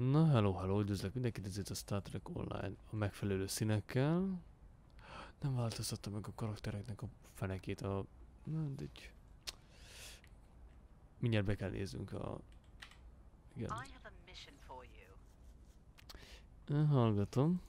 Na, hello, hello, üdvözlök mindenkit, ez itt a Star Trek Online a megfelelő színekkel. Nem változtatta meg a karaktereknek a fenekét, a... Na, mindegy. Mindjárt be kell néznünk a... Igen. Hallgatom.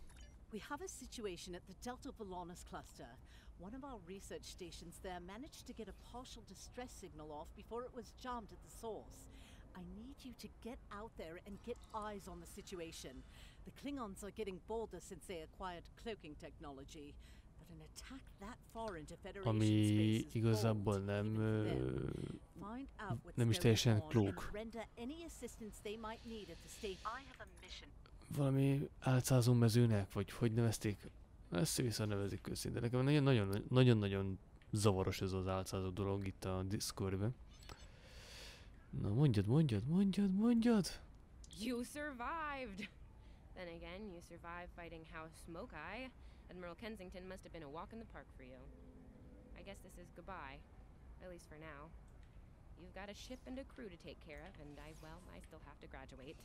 We have a situation at the Delta Volanus cluster. One of our research stations there managed to get a partial distress signal off before it was jammed at the source. I need you to get out there and get eyes on the situation. The Klingons are getting bolder since they acquired cloaking technology, but an attack that far into Federation Ami space is igazából nem... nem is teljesen klók. and render any assistance they might need at the station. I have a mission. valami álcázó mezőnek, vagy hogy nevezték? Ezt visszanevezik. De nekem nagyon- nagyon-nagyon zavaros ez az álcázó dolog itt a Discordben. Na mondjad, mondjad, mondjad, mondjad! You survived! Then again, you survived fighting House Smoke Eye. Admiral Kensington must have been a walk in the park for you. I guess this is goodbye. At least for now. You've got a ship and a crew to take care of, and I, well, I still have to graduate.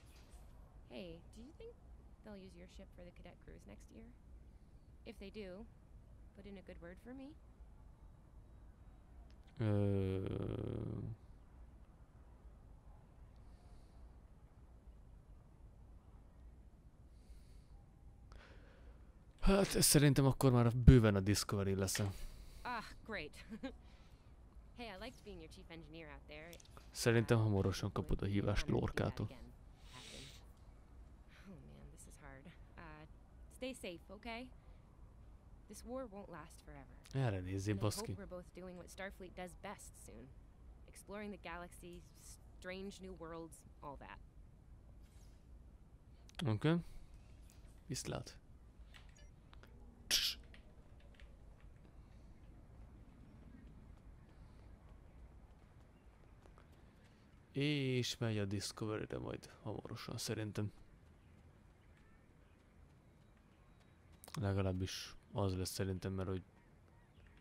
Hey, do you think they'll use your ship for the cadet cruise next year? If they do, put in a good word for me. Ö... Hát szerintem akkor már bőven a Discovery lesz. Ah, great. hey, I liked being your chief engineer out there. Szerintem hamarosan kapod a hívást Lorkától. Oh. Uh, stay safe, okay? This war won't last forever. Erre nézzé, baszki. we're both doing what Starfleet does best soon. Exploring the galaxy, strange new worlds, all that. Oké. Okay. Viszlát. És megy a Discovery-re majd hamarosan szerintem. Legalábbis az lesz szerintem, mert hogy...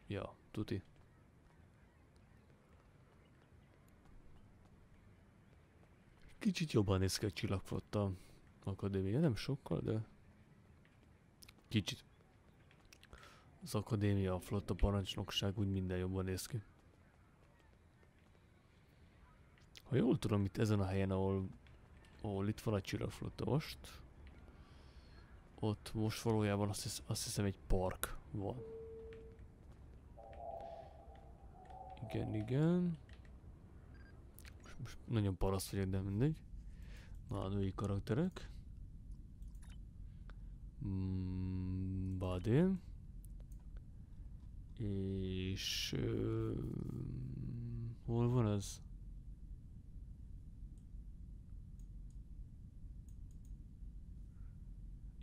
Ja, tuti. Kicsit jobban néz ki a csillagflotta akadémia, nem sokkal, de kicsit. Az akadémia, a flotta parancsnokság úgy minden jobban néz ki. Ha jól tudom, itt ezen a helyen, ahol, ahol itt van a csillagflotta most, ott most valójában azt, hisz, azt hiszem egy park van. Igen, igen. Most, most nagyon paraszt vagyok, de mindegy. Na, a női karakterek. Mm, Body. És... Ö, hol van ez?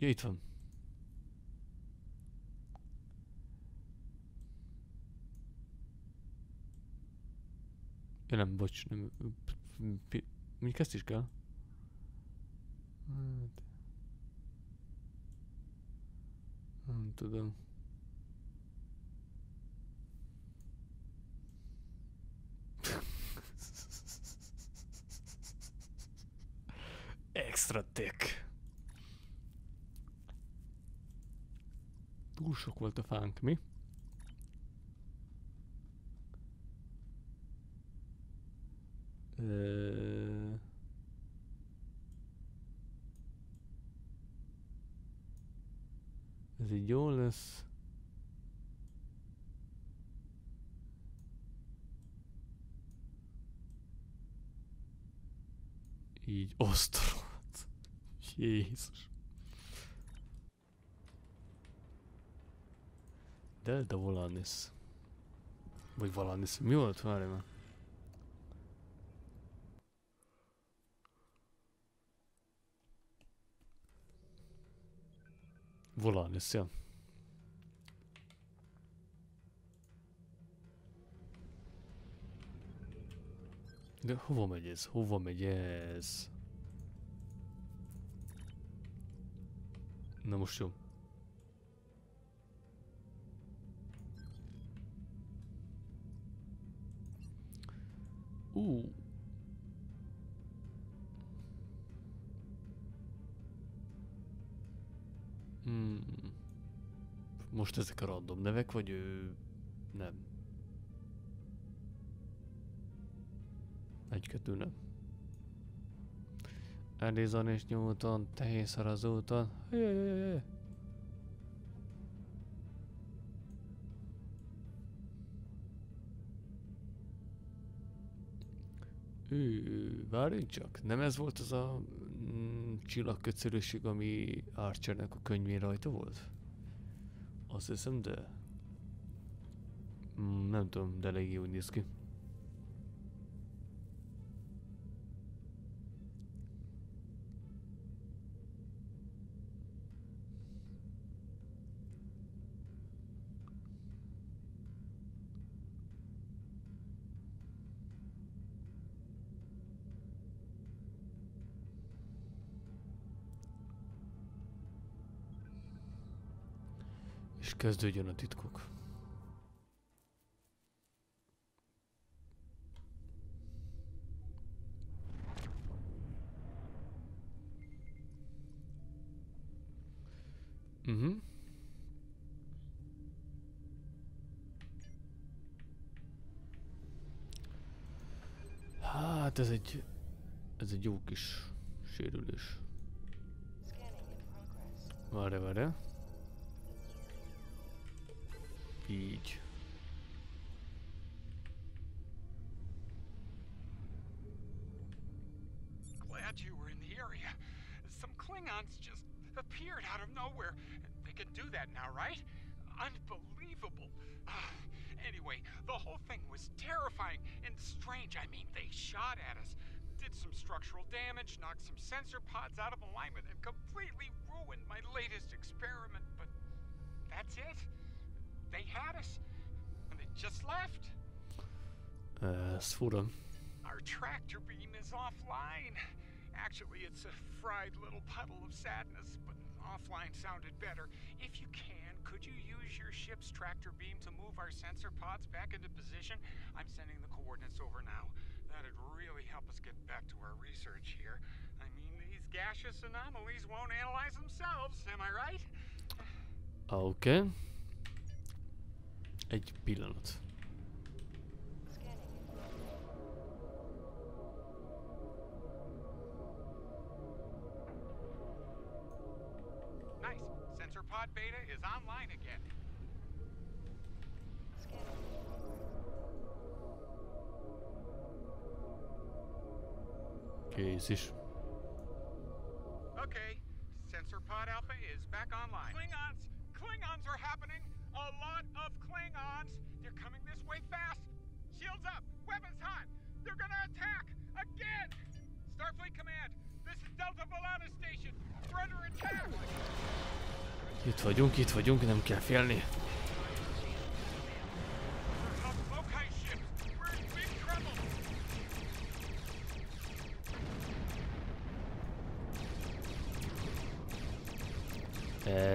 Ja, itt van. Ja nem, bocs, nem... Mondjuk ezt is kell. Hát... Nem tudom. Extra tech. Túl sok volt a fánk, mi? Ez így jó lesz. Így osztolat. Jézus. Delta Volanis. Vagy Valanis. Mi volt? Várj már. Volanis, ja. De hova megy ez? Hova megy ez? Na most jó. Ú. Uh. Hmm. Most ezek a random nevek, vagy ő... nem? Egy-kettő nem. Edison és Newton, tehészar az úton. Jajajajaj. Ő, várjunk csak, nem ez volt az a mm, csillagkötszörösség, ami Archernek a könyvén rajta volt? Azt hiszem, de... Mm, nem tudom, de elég úgy néz ki. Kezdődjön a titkok. Mhm. Hát ez egy... Ez egy jó kis sérülés. Várj, várj. Így. Glad you were in the area. Some Klingons just appeared out of nowhere. They can do that now, right? Unbelievable. Anyway, the whole thing was terrifying and strange. I mean, they shot at us, did some structural damage, knocked some sensor pods out of alignment, and completely ruined my latest experiment. But that's it. They had us, and they just left. Ez fura. Our tractor beam is offline. Actually, it's a fried little puddle of sadness, but offline sounded better. If you can, could you use your ship's tractor beam to move our sensor pods back into position? I'm sending the coordinates over now. That'd really help us get back to our research here. I mean, these gaseous anomalies won't analyze themselves, am I right? Okay. Egy pillanat. Nice. Sensor pod beta is online again. Kész is. Okay, Sensor Pod Alpha is back online. Klingons! Klingons are happening! A lot of Klingons! They're coming this way fast! Shields up! Weapons hot! They're gonna attack! Again! Starfleet Command! This is Delta Volana Station! We're under attack! Itt vagyunk, itt vagyunk, nem kell félni. Of Lokai ships! We're in big trouble!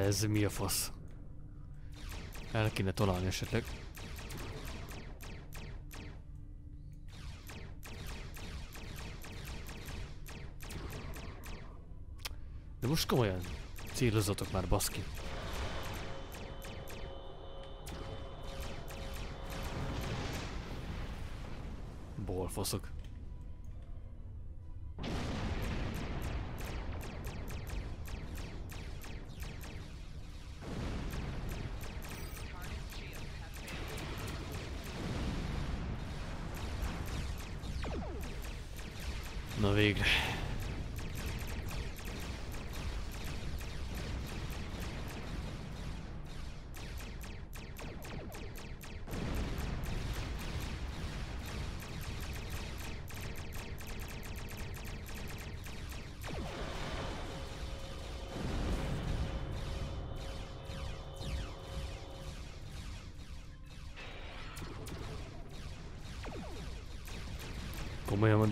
Ez mi a fasz? El kéne találni esetleg. De most komolyan, célozzatok már, baszki. Bolfoszok.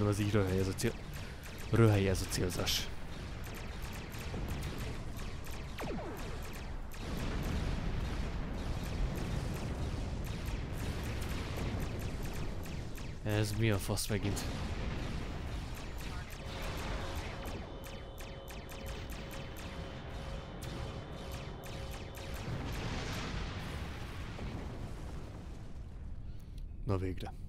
véletlenül az így röhely ez a, cél... röhely ez a célzás. Ez mi a fasz megint? Na végre.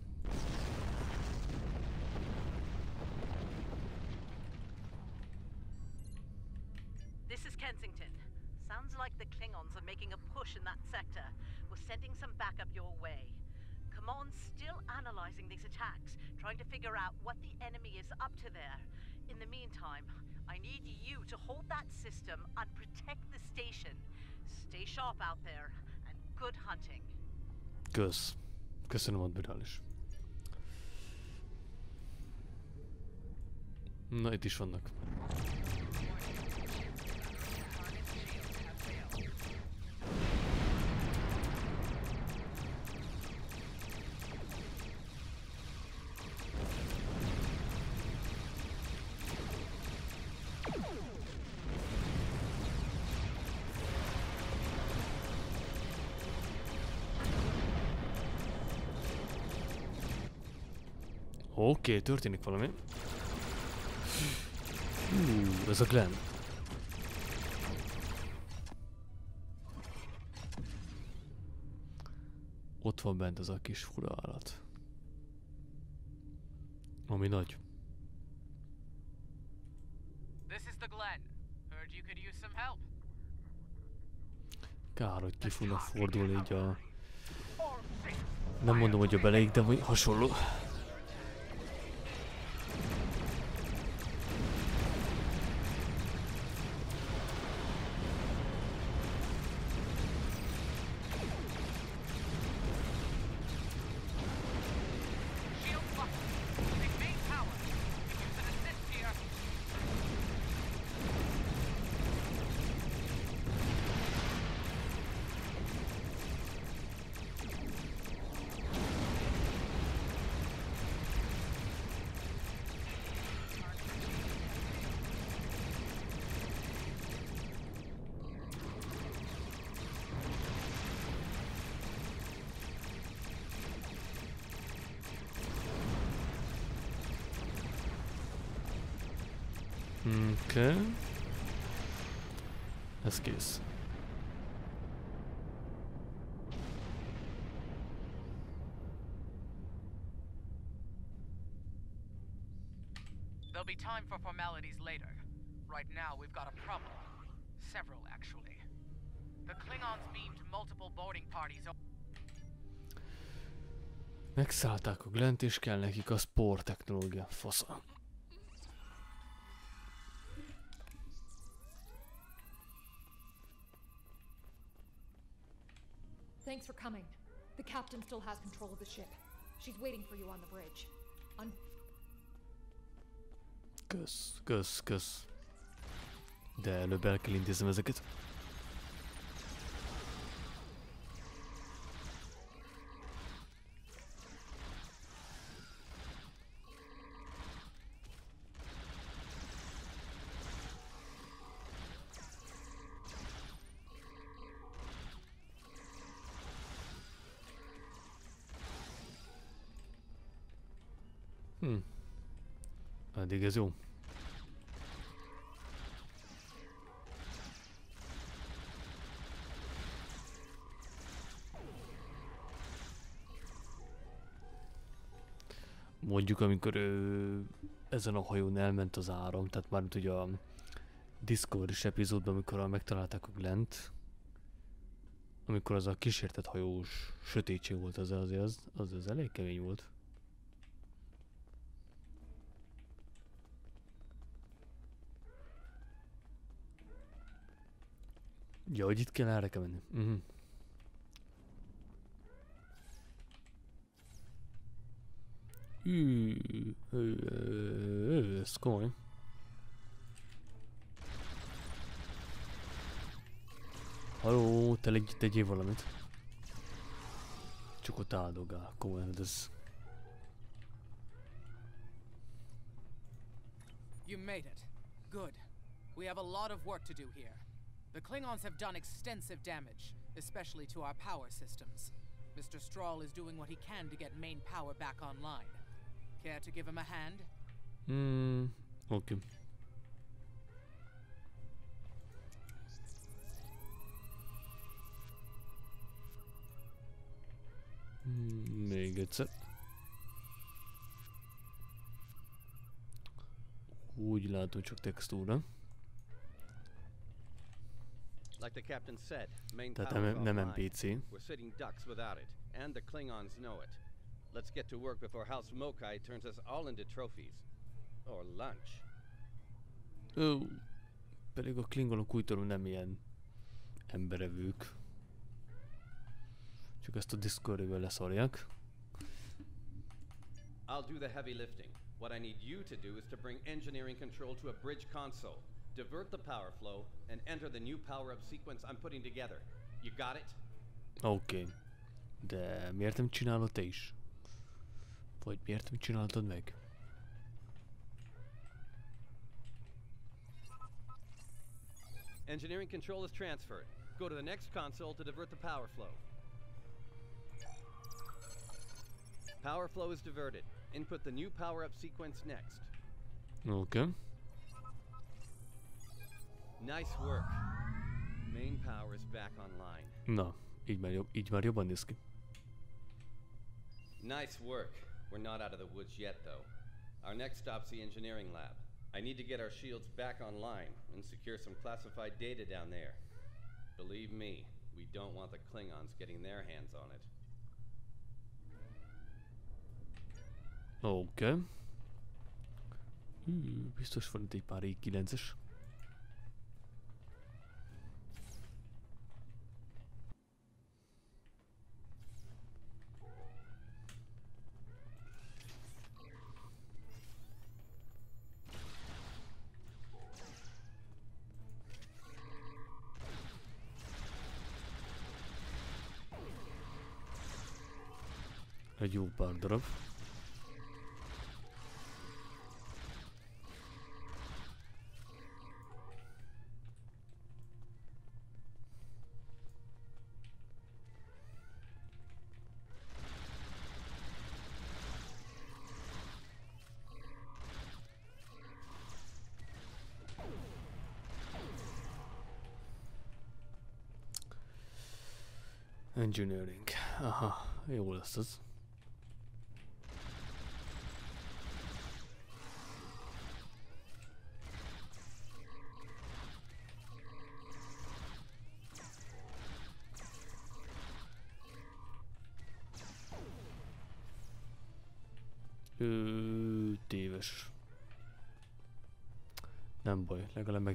Na, itt is vannak. Oké, okay, történik valami. Ez a Glenn. Ott van bent az a kis fura állat. Ami nagy. This is the Glen. Heard you could use some help. Kár, hogy ki fognak fordulni így a... Nem mondom, hogy a beleig, de vagy hasonló. Okay. Ez kész. There'll be time for formalities later. Right now, we've got a problem. Several, actually. The Klingons beamed multiple boarding parties Megszállták a Glent, és kell nekik a sport technológia. Fasza. Thanks for coming. The captain still has control of the ship. She's waiting for you on the bridge. Un- Kösz, kösz, kösz. De előbb el. Ez jó. Mondjuk, amikor ő, ezen a hajón elment az áram, tehát már ugye a Discovery-s epizódban, amikor megtalálták a Glent, amikor az a kísértett hajós sötétség volt, az az, az, az, az elég kemény volt. Ja, hogy itt kell erre kell menni. Hű, hű, hű, ez komoly. Haló, te legy, tegyél valamit. Csak ott áldogál, komolyan, de ez... You made it. Good. We have a lot of work to do here. The Klingons have done extensive damage, especially to our power systems. Mr. Strahl is doing what he can to get main power back online. Care to give him a hand? Hmm. Okay. Még egyszer. Úgy látom csak textúra. Like the captain said, main nem. NPC. We're sitting ducks without it, and the Klingons know it. Let's get to work before House Mokai turns us all into trophies. Or lunch. Ó, pedig a klingonok úgy tudom nem ilyen emberevők. Csak ezt a Discord-ről leszarják. I'll do the heavy lifting. What I need you to do is to bring engineering control to a bridge console, divert the power flow, and enter the new power-up sequence I'm putting together. You got it? Oké. Okay. De miért nem csinálod te is? Vagy miért nem csináltad meg? Engineering control is transferred. Go to the next console to divert the power flow. Power flow is diverted. Input the new power-up sequence next. Okay. Nice work. Main power is back online. Na, így már, jobb, így már jobban néz ki. Nice work. We're not out of the woods yet, though. Our next stop's the engineering lab. I need to get our shields back online and secure some classified data down there. Believe me, we don't want the Klingons getting their hands on it. Oké. Okay. Hű, biztos van itt egy pár i9-es. Egy jó pár darab. Engineering. Aha, jó lesz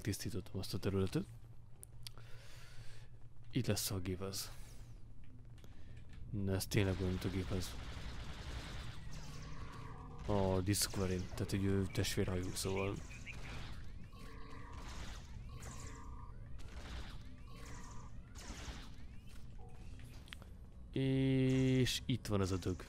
megtisztítottam azt a területet. Itt lesz a gép az. Na, ez tényleg olyan, mint a gép az. A Discovery, tehát egy ő testvérhajó, szóval... És itt van ez a dög.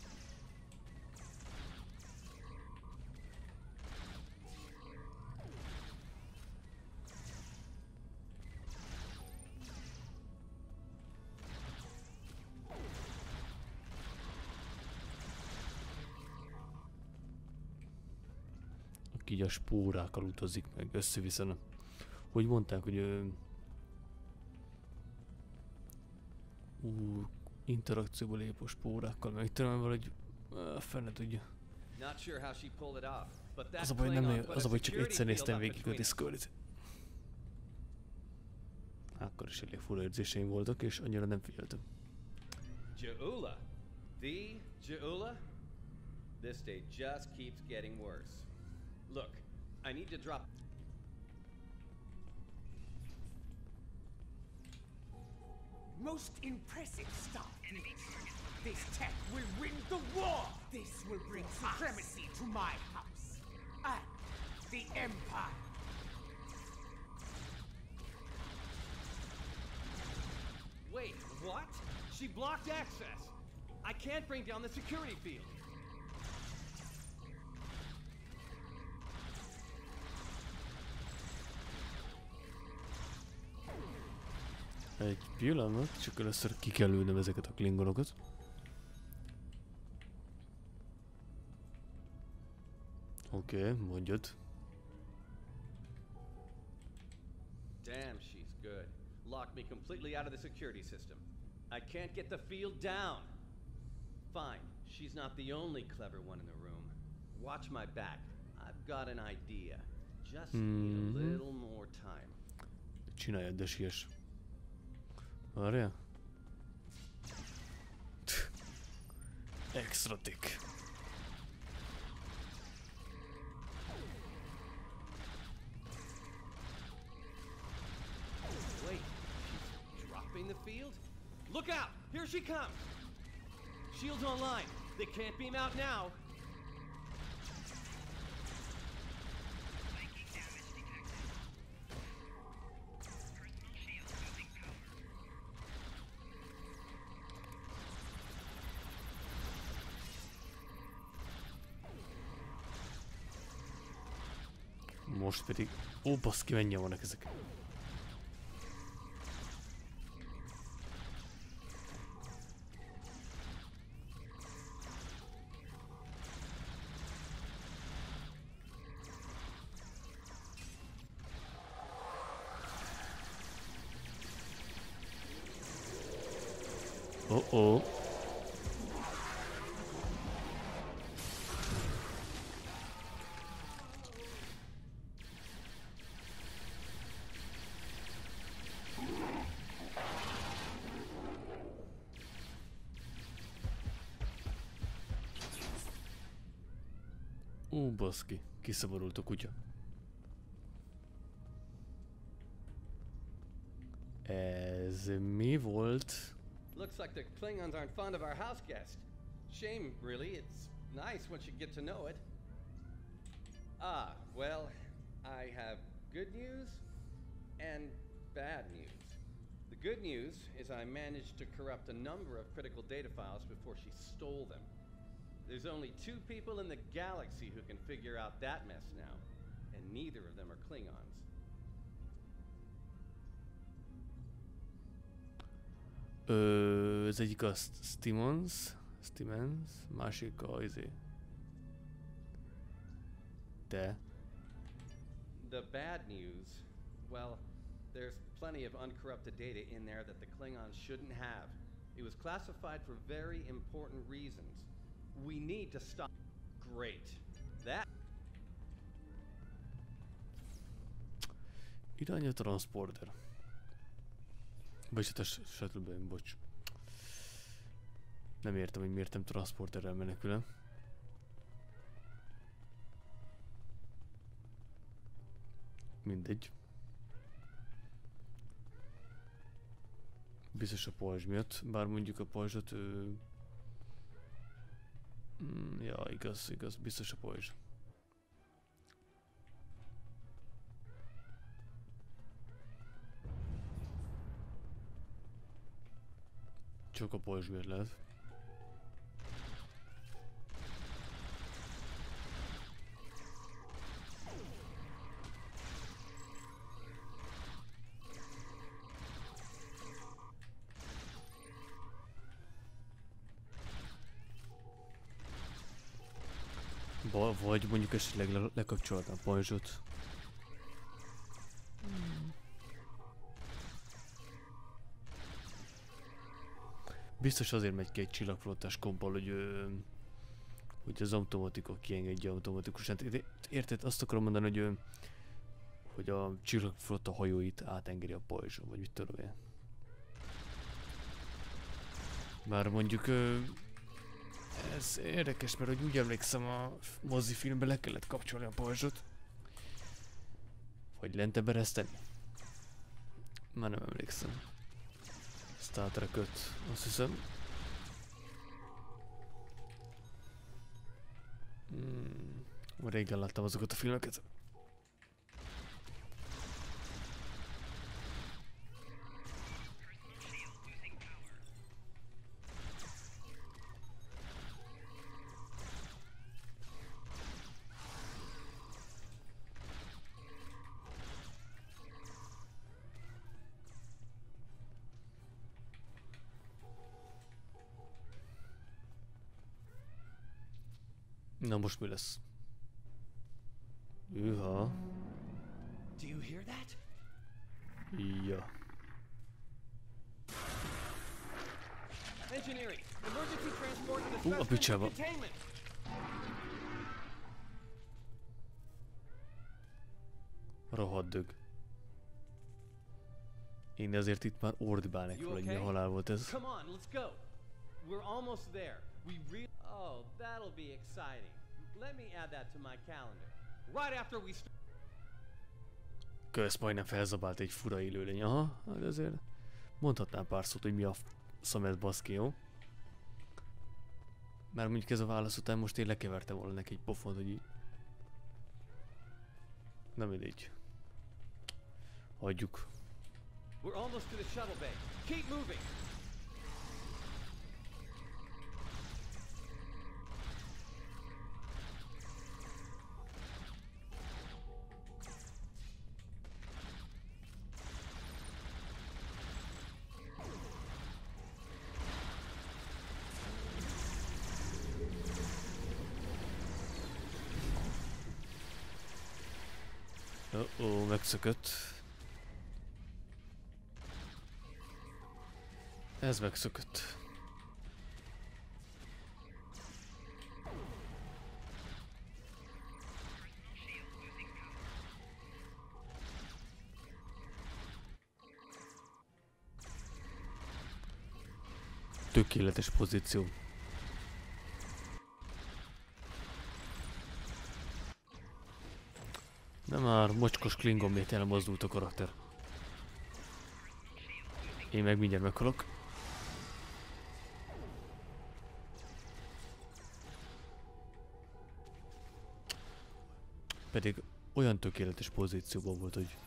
Spórákkal utazik meg össze-vissza. Hogy mondták, hogy ö, ú, interakcióba lép a spórákkal, meg talán valahogy uh, fene tudja. Az a baj, nem, az a baj, csak egyszer néztem végig a. Discord-it. Akkor is elég fura érzéseim voltak, és annyira nem figyeltem. Jaula. The Jaula? This day just keeps getting worse. Look, I need to drop. Most impressive stuff. This tech will win the war. This will bring supremacy to my house and the Empire. Wait, what? She blocked access. I can't bring down the security field. Egy pillanat, csak először ki kell ülnöm ezeket a klingonokat. Oké, okay, mondjad. Damn, she's good. Locked me completely out of the security system. I can't get the field down. Fine. She's not the only clever one in the room. Watch my back. I've got an idea. Just need a Mhm. little more time. Csináljad, de siess. Várjál. Extra tick. Wait, she's dropping the field? Look out! Here she comes! Shields online. They can't beam out now. Most pedig... Ó, baszki, mennyien vannak ezek. Oh kiszabadult a kutya. Ez mi volt? Looks like the Klingons aren't fond of our house guest. Shame, really. It's nice once you get to know it. Ah, well, I have good news and bad news. The good news is I managed to corrupt a number of critical data files before she stole them. There's only two people in the galaxy who can figure out that mess now, and neither of them are Klingons. Ö, az egyik a Stimons, Stimens, másik a izé. De. The bad news, well, there's plenty of uncorrupted data in there that the Klingons shouldn't have. It was classified for very important reasons. We need to stop. Great. That. Irány a transporter. Vagyis hát a shuttle bocs. Nem értem, hogy miért nem transporterrel menekülem. Mindegy. Biztos a pajzs miatt, bár mondjuk a pajzsot ő... Mm, ja, igaz, igaz, biztos a pajzs. Csak a pajzs miatt lehet. Mondjuk esetleg le, lekapcsoltam a pajzsot. Biztos azért megy ki egy csillagflottás kompal, hogy, hogy az automatika kiengedje automatikusan. Érted-? Azt akarom mondani, hogy, hogy a csillagflotta hajóit átengedi a pajzson, vagy mit tudom én. Bár mondjuk ö, ez érdekes, mert hogy úgy emlékszem a mozifilmben le kellett kapcsolni a pajzsot. Vagy lent bereszteni. Már nem emlékszem. Star Trek 5, azt hiszem. Hmm. Régen láttam azokat a filmeket. Na most mi lesz? Üha. Do you hear that? Ja. Engineering, Emergency transport to the Hú, a picsába. Rohadt dög. Én ezért itt már ordibálnék You fel, hogy mi okay? halál volt ez. Come on, let's go. We're almost there. We re- Oh, that'll be exciting. Let me add that to my calendar. Right after we st- Kösz, majdnem felzabált egy fura élőlény. Aha, hát ezért mondhatnám pár szót, hogy mi a szemet baszki, jó? Mert mondjuk ez a válasz után most én lekevertem volna neki egy pofont, hogy így... Nem mindegy. Hagyjuk. We're almost to the shuttle bay. Keep moving. Megszökött. Ez megszökött. Tökéletes pozíció. De már mocskos klingon elmozdult a karakter. Én meg mindjárt meghalok. Pedig olyan tökéletes pozícióban volt, hogy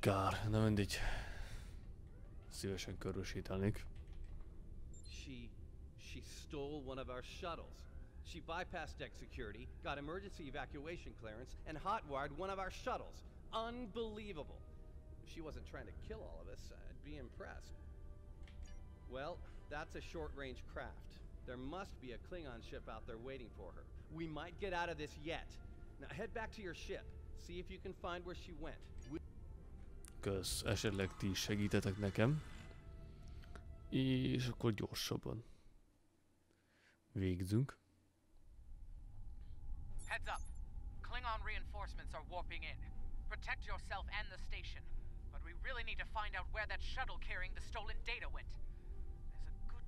Kár, mindegy. Szívesen. She she stole one of our shuttles. She bypassed deck security, got emergency evacuation clearance, and hotwired one of our shuttles. Unbelievable. If she wasn't trying to kill all of us, I'd be impressed. Well, that's a short-range craft. There must be a Klingon ship out there waiting for her. We might get out of this yet. Now head back to your ship. See if you can find where she went. We Kösz, esetleg ti is segítetek nekem. És akkor gyorsabban. Végzünk. Heads up. Klingon reinforcements are warping in. Protect yourself and the station. But we really need to find out where that shuttle carrying the stolen data went.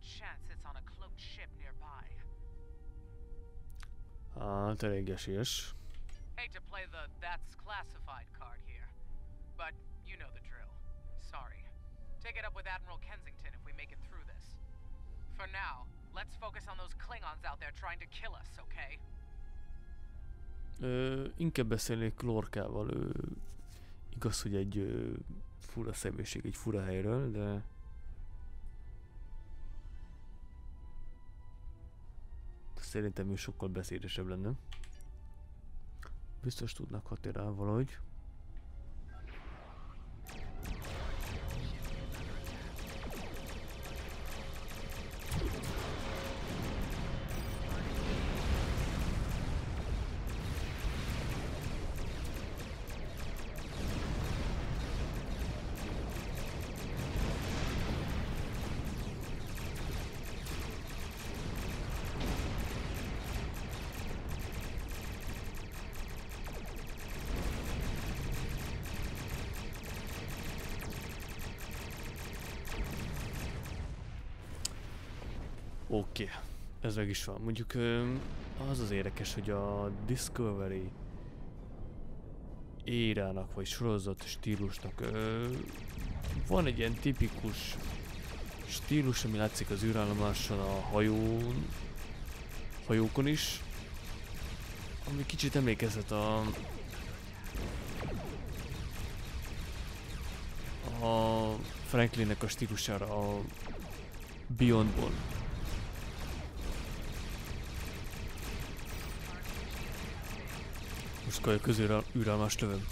Chance it's on a cloaked ship nearby. Hát, elég esélyes. Hate to play the that's classified card here, but you know the drill. Sorry. Take it up with Admiral Kensington if we make it through this. For now, let's focus on those Klingons out there trying to kill us, okay? Ö, inkább beszélnék Lorkával. Ő, igaz, hogy egy ö, fura személyiség, egy fura helyről, de... Szerintem ő sokkal beszédesebb lenne. Biztos tudnak hatni rá valahogy. Ez meg is van. Mondjuk az az érdekes, hogy a Discovery érának vagy sorozat stílusnak van egy ilyen tipikus stílus, ami látszik az űrállomáson, a hajón, hajókon is, ami kicsit emlékezhet a a Franklinnek a stílusára a Beyondból. Szkaja közül űrálmást lövöm.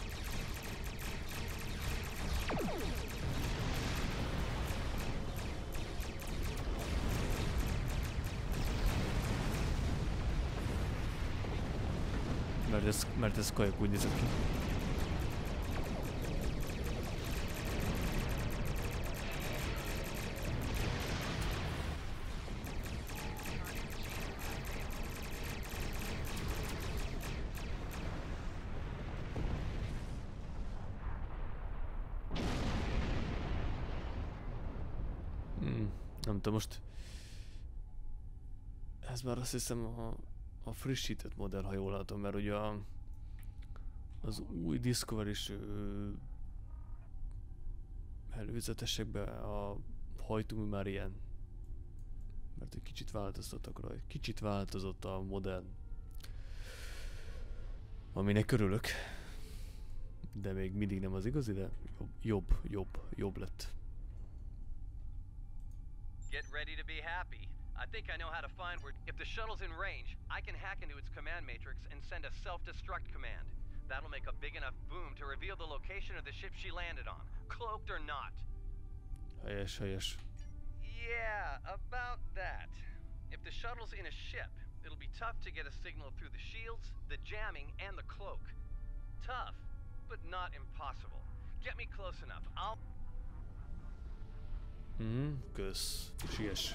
Mert ez, mert ez kajak úgy nézett ki. Hmm, nem tudom, most... Ez már azt hiszem a, a frissített modell, ha jól látom, mert ugye a, az új Discovery is előzetesekben a hajtómű már ilyen. Mert egy kicsit változtattak rajta. Kicsit változott a modell. Aminek örülök. De még mindig nem az igazi, de jobb, jobb, jobb, jobb lett. Get ready to be happy. I think I know how to find where. If the shuttle's in range, I can hack into its command matrix and send a self destruct command. That'll make a big enough boom to reveal the location of the ship she landed on, cloaked or not. Helyes, helyes. Yeah, about that. If the shuttle's in a ship, it'll be tough to get a signal through the shields, the jamming, and the cloak. Tough, but not impossible. Get me close enough. I'll. Mhm, kösz. Siess.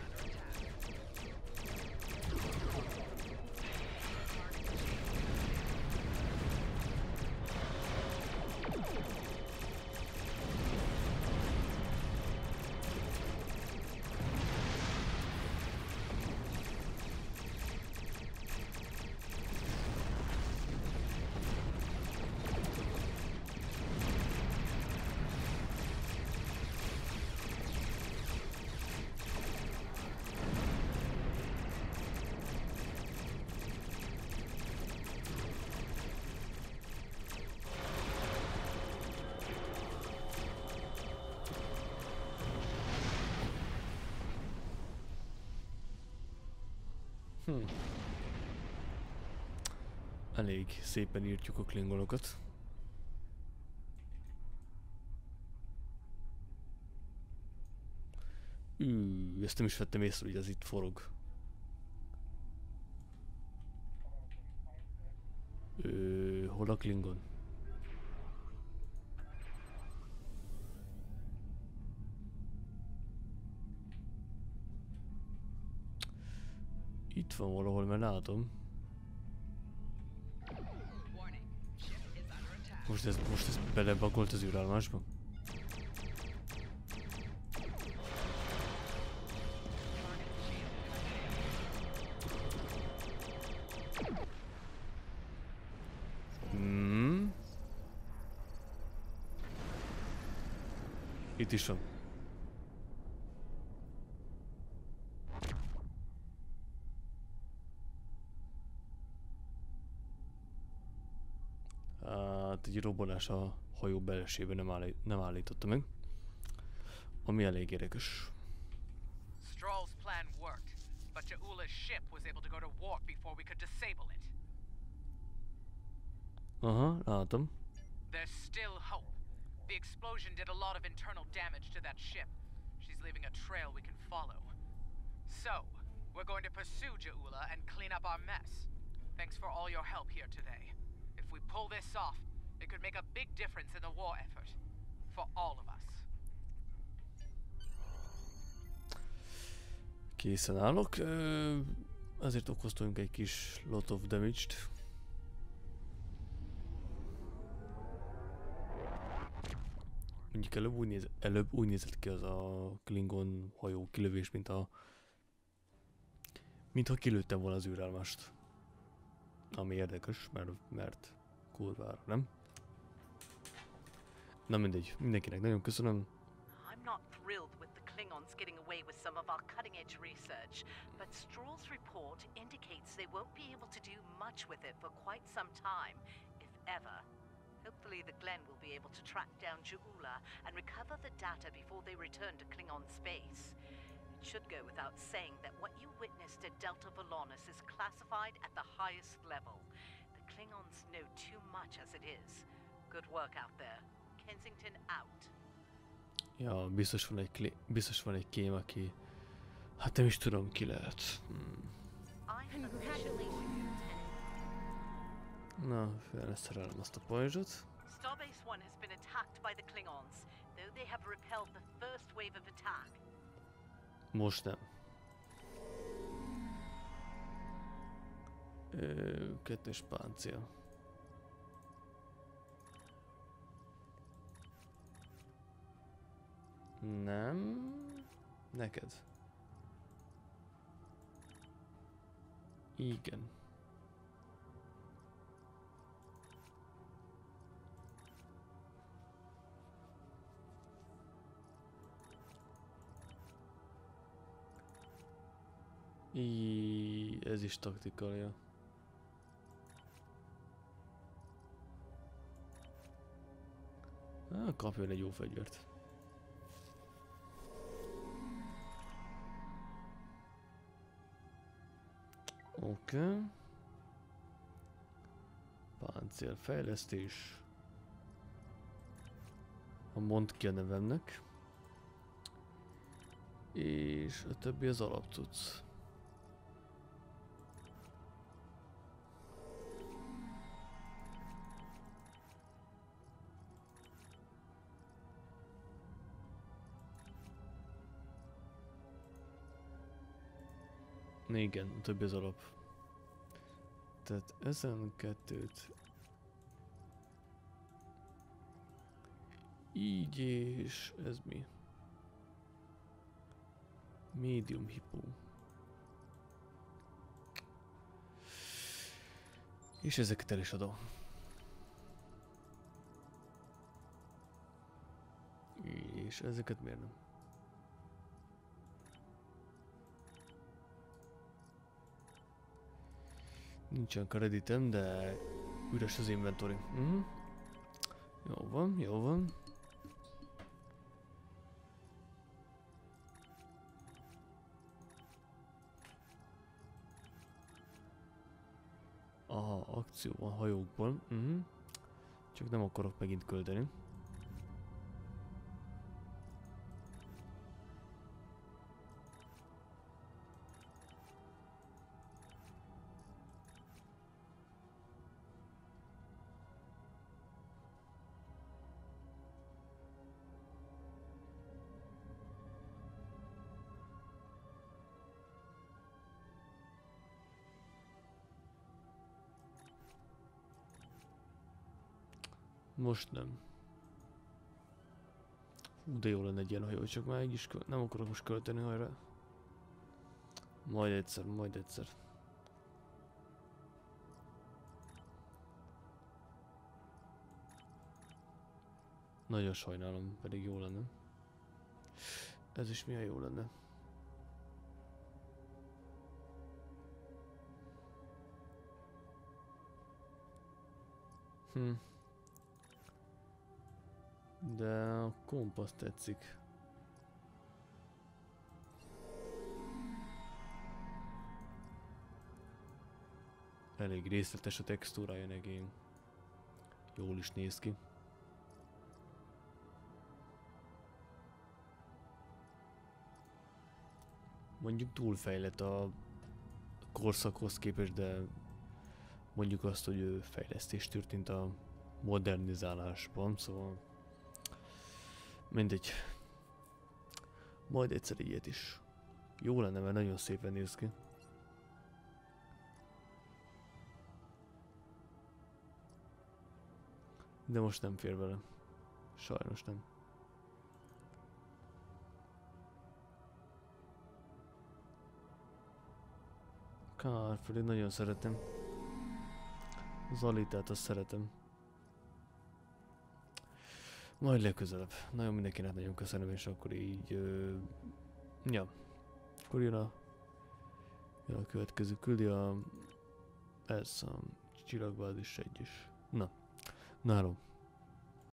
Hm. Elég szépen írtjuk a klingonokat. Ű, ezt nem is vettem észre, hogy ez itt forog. Ö, hol a klingon? Itt van valahol, mert látom. Most ez, most ez belebagolt az űrállomásba? Hmm. Itt is van. Egy robbanás a hajó belsejében nem, állí nem állította meg. Ami elég érdekes. Stroll's plan worked, but Jaula's ship was able to go to warp before we could disable it. Aha, látom. There's still hope. The explosion did a lot of internal damage to that ship. She's leaving a trail we can follow. So, we're going to pursue Jaula and clean up our mess. Thanks for all your help here today. If we pull this off, it could make a big difference in the war effort. For all of us. Készen állok. Ö, Azért okoztunk egy kis lot of damage-t. Mondjuk előbb úgy, néz, előbb úgy nézett ki az a Klingon hajó kilövés, mint a... Mintha kilőttem volna az űrálmást. Ami érdekes, mert, mert kurvára, nem? Na mindegy, mindenkinek nagyon köszönöm. I'm not thrilled with the Klingons getting away with some of our cutting edge research, but Stroll's report indicates they won't be able to do much with it for quite some time, if ever. Hopefully, the Glen will be able to track down Juula and recover the data before they return to Klingon space. It should go without saying that what you witnessed at Delta Volanus is classified at the highest level. The Klingons know too much as it is. Good work out there. Kensington out. Ja, biztos van egy, klé- biztos van egy kém, aki... Hát nem is tudom ki lehet. Hmm. Lieutenant. Na, felszerelem azt a pajzsot. Starbase 1 has been attacked by the Klingons, though they have repelled the first wave of attack. Most nem. Ö, kettős páncél. Nem. Neked. Igen. I, ez is taktikalja. Ah, kapjon egy jó fegyvert. Oké. Okay. Páncélfejlesztés. Ha mond ki a nevemnek. És a többi az alapcucc. Igen, a többi az alap. Tehát ezen kettőt így és ez mi? Medium hippo. És ezeket el is adom. És ezeket miért nem? Nincsen kreditem, de üres az inventory. Mhm. Jó van, jó van. Aha, akció van hajókban. Mhm. Csak nem akarok megint költeni. Most nem. Hú, de jó lenne egy ilyen hajó, csak már így is nem akarok most költeni hajra. Majd egyszer, majd egyszer. Nagyon sajnálom, pedig jó lenne. Ez is milyen jó lenne. Hm. De a kompasz tetszik. Elég részletes a textúrája negén. Jól is néz ki. Mondjuk túlfejlett a korszakhoz képest, de mondjuk azt, hogy fejlesztés történt a modernizálásban, szóval mindegy. Majd egyszer ilyet is. Jó lenne, mert nagyon szépen néz ki. De most nem fér vele. Sajnos nem. Kár, pedig nagyon szeretem. Zalitát azt szeretem. Majd legközelebb. Nagyon mindenkinek nagyon köszönöm, és akkor így... Ö, ja. Akkor jön a... Jön a következő. Küldi a... Ez a csillagváz is egy is. Na. Nálam.